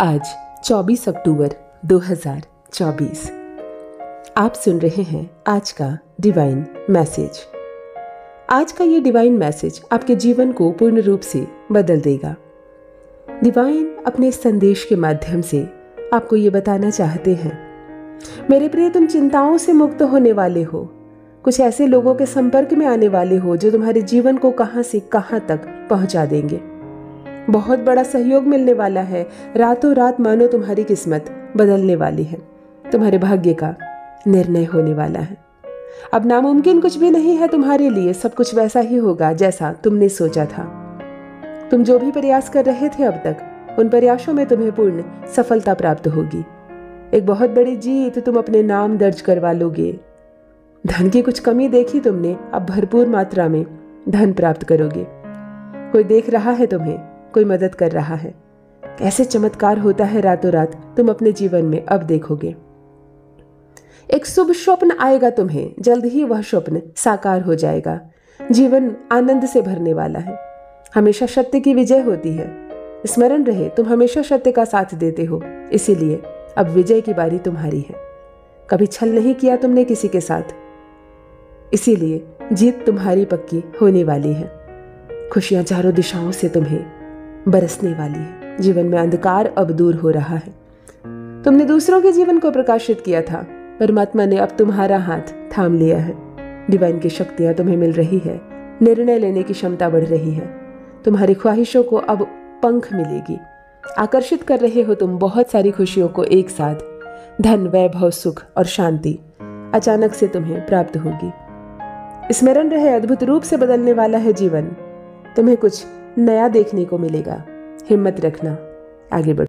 आज 24 अक्टूबर 2024 आप सुन रहे हैं आज का डिवाइन मैसेज आज का ये डिवाइन मैसेज आपके जीवन को पूर्ण रूप से बदल देगा। डिवाइन अपने संदेश के माध्यम से आपको ये बताना चाहते हैं। मेरे प्रिय, तुम चिंताओं से मुक्त होने वाले हो। कुछ ऐसे लोगों के संपर्क में आने वाले हो जो तुम्हारे जीवन को कहाँ से कहाँ तक पहुँचा देंगे। बहुत बड़ा सहयोग मिलने वाला है। रातों रात मानो तुम्हारी किस्मत बदलने वाली है। तुम्हारे भाग्य का निर्णय होने वाला है। अब नामुमकिन कुछ भी नहीं है तुम्हारे लिए। सब कुछ वैसा ही होगा जैसा तुमने सोचा था। तुम जो भी प्रयास कर रहे थे अब तक, उन प्रयासों में तुम्हें पूर्ण सफलता प्राप्त होगी। एक बहुत बड़ी जीत तुम अपने नाम दर्ज करवा लोगे। धन की कुछ कमी देखी तुमने, अब भरपूर मात्रा में धन प्राप्त करोगे। कोई देख रहा है तुम्हें कोई मदद कर रहा है। कैसे चमत्कार होता है रातों रात तुम अपने जीवन में अब देखोगे। एक शुभ स्वप्न आएगा तुम्हें, जल्द ही वह स्वप्न साकार हो जाएगा। जीवन आनंद से भरने वाला है। हमेशा सत्य की विजय होती है। स्मरण रहे, तुम हमेशा सत्य का साथ देते हो, इसीलिए अब विजय की बारी तुम्हारी है। कभी छल नहीं किया तुमने किसी के साथ। इसीलिए जीत तुम्हारी पक्की होने वाली है। खुशियाँ चारों दिशाओं से तुम्हें बरसने वाली है। जीवन में अंधकार अब दूर हो रहा है। तुमने दूसरों के जीवन को प्रकाशित किया था। परमात्मा ने अब तुम्हारा हाथ थाम लिया है। डिवाइन की शक्तियाँ तुम्हें मिल रही है। निर्णय लेने की क्षमता बढ़ रही है। तुम्हारी ख्वाहिशों को अब पंख मिलेगी। आकर्षित कर रहे हो तुम बहुत सारी खुशियों को एक साथ। धन, वैभव, सुख और शांति अचानक से तुम्हें प्राप्त होगी। स्मरण रहे अद्भुत रूप से बदलने वाला है जीवन। तुम्हें कुछ नया देखने को मिलेगा। हिम्मत रखना। आगे बढ़ो।